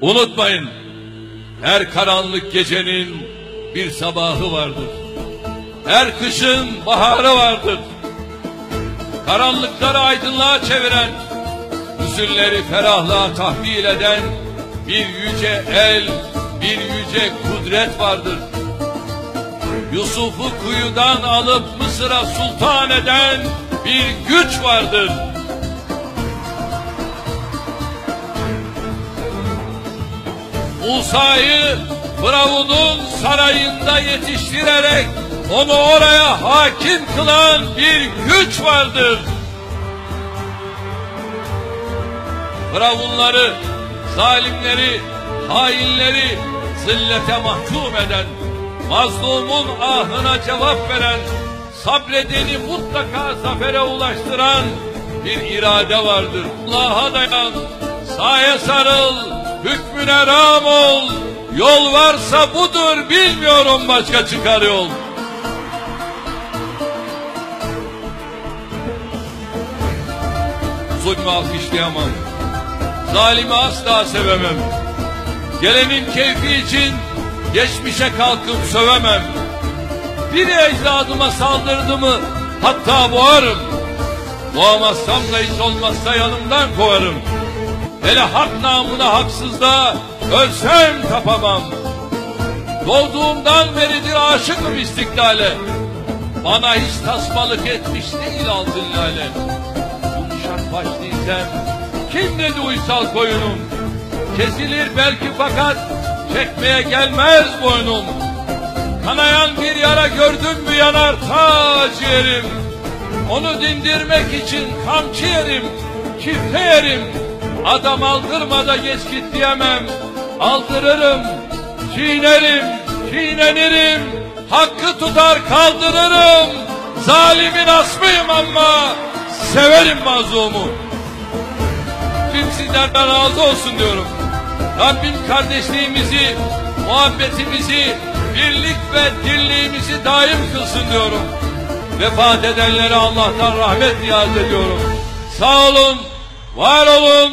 Unutmayın, her karanlık gecenin bir sabahı vardır. Her kışın baharı vardır. Karanlıkları aydınlığa çeviren, hüzünleri ferahlığa tahvil eden bir yüce el, bir yüce kudret vardır. Yusuf'u kuyudan alıp Mısır'a sultan eden bir güç vardır. Musa'yı Firavun'un sarayında yetiştirerek onu oraya hakim kılan bir güç vardır. Firavunları, zalimleri, hainleri zillete mahkum eden, mazlumun ahına cevap veren, sabredeni mutlaka zafere ulaştıran bir irade vardır. Allah'a dayan, saye sarıl, hükmüne ram ol. Yol varsa budur, bilmiyorum başka çıkar yol. Zulmü alkışlayamam. Zalimi asla sevemem. Gelenin keyfi için geçmişe kalkıp sövemem. Biri ecdadıma saldırdı mı hatta boğarım. Boğamazsam da hiç olmazsa yanımdan kovarım. Hele hak namına haksızda ölsem tapamam. Doğduğumdan beridir aşıkım istiklale. Bana hiç tasmalık etmiş değil altın lale. Yumuşak başlıysam kim dedi uysal koyunum? Kesilir belki fakat çekmeye gelmez boynum. Kanayan bir yara gördüm mü yanar ta ciğerim. Onu dindirmek için kamçı yerim, çifte yerim. Adam aldırmada geç git diyemem. Aldırırım, çiğnerim, çiğnenirim. Hakkı tutar kaldırırım. Zalimin asmıyım ama severim mazlumu. Rabbim sizlerden razı olsun diyorum. Rabbim kardeşliğimizi, muhabbetimizi, birlik ve dirliğimizi daim kılsın diyorum. Vefat edenlere Allah'tan rahmet niyaz ediyorum. Sağ olun, var olun,